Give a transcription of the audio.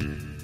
Mm-hmm.